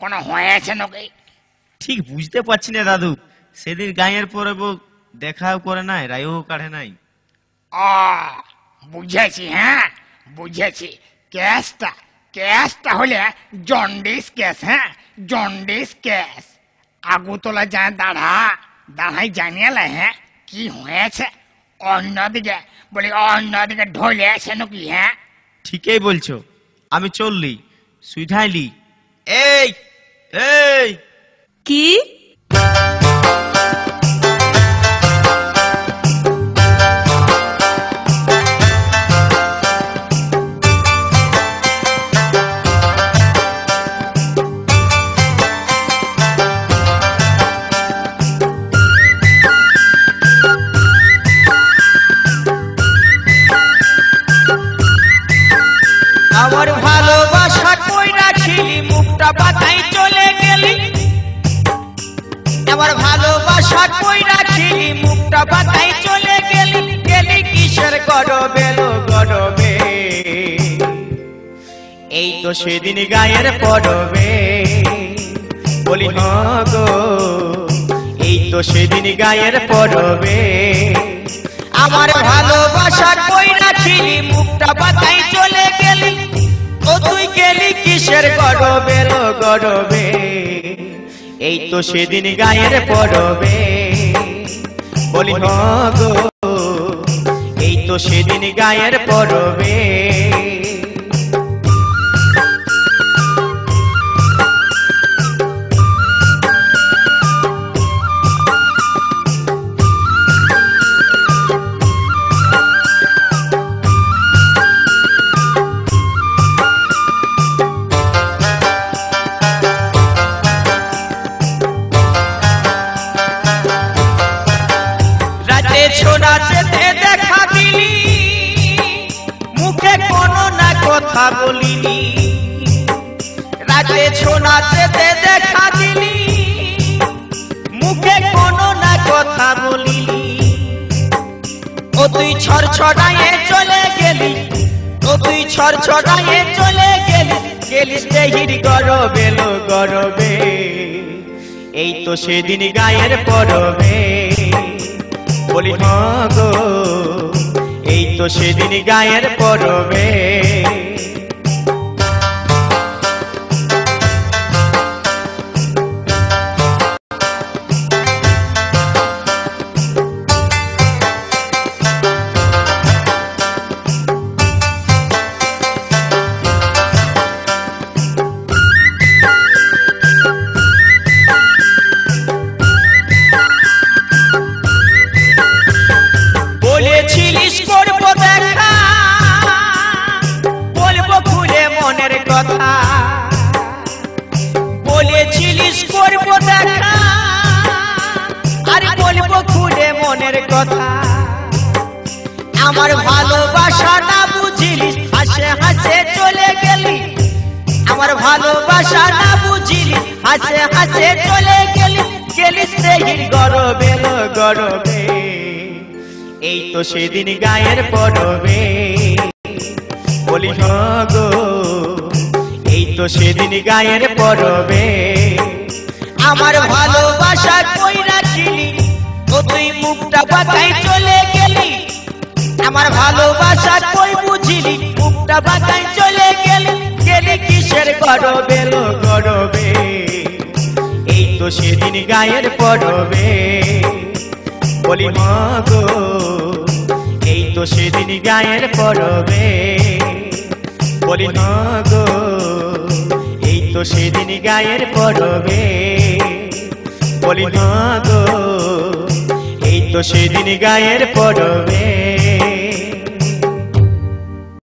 কোনো হয়েছে নাকি? ঠিক বুঝতে পারছি না দাদু। সেদিন গায়ের পরে দেখাও করে নাই রায়ও কাঢ়ে নাই। ও বুঝেছি হ্যাঁ বুঝেছি। কেসটা কেসটা হলে জন্ডিস কেস হ্যাঁ জন্ডিস কেস। আগুতলা যায় দাঁড়া দাঁড়াই জানিয়ে হ্যাঁ কি হয়েছে। অন্যদিকে বলি অন্যদিকে ঢলে আছে নাকি হ্যাঁ? ঠিকই বলছো আমি চললি সুইধাইলি এই! এই কি ভালোবাসা কই রাখিলি মুখটা বাতাই চলে গেলি গেলি কিসের গরবে লো গরবে? এই তো সেদিন গায়ের পড়বে বলি, হ গো, এই তো সেদিন গায়ের পড়বে আমার ভালোবাসা কই রাখিলি মুখটা বাতাই চলে গেলি, ও তুই গেলি কিসের গরবে লো গরবে? এই তো সেদিন গায়ের পড়বে বলি হ এই তো সেদিন গায়ের পড়বে রাতে ছোড়াতে দেখা দিলি। মুখে কোনো না কথা বলিনি। রাতে ছোড়াতে দেখা দিলি। মুখে কোনো না কথা বলিনি। ও তুই ছড় ছড়াইয়ে চলে গেলি। ও তুই ছড় ছড়াইয়ে চলে গেলি। গেলিস দেহির গরবে লো গরবে। এই তো সেদিন গায়ের পরবে। বলি হ গো এই তো সেদিন গায়ের পরবে। কথা। বলেছিলিস, করব দেখা। আর বলব খুলে মনের কথা। আমার ভালোবাসা না বুঝিলিস হাসে হাসে চলে গেলি। আমার ভালোবাসা বুঝিলি, হাসে হাসে চলে গেলি। গেলিস দেহির গরবে গরবে। এই তো সেদিন গায়ের পরবে। বলি হ গো। তো সেদিন গায়ের পরবে। আমার ভালোবাসা কই রাখিলি ও তুই মুখটা বাতাই চলে গেলি। আমার ভালোবাসা কই বুঝিলি, মুখটা বাতাই চলে গেলি। গেলি কিসের গরবে লো গরবে? এই তো সেদিন গায়ের পরবে। বলি হ গো, এই তো সেদিন গায়ের পরবে। বলি হ গো এই তো সেদিন গায়ের পরবে। বলি মা গো এই তো সেদিন গায়ের পরবে।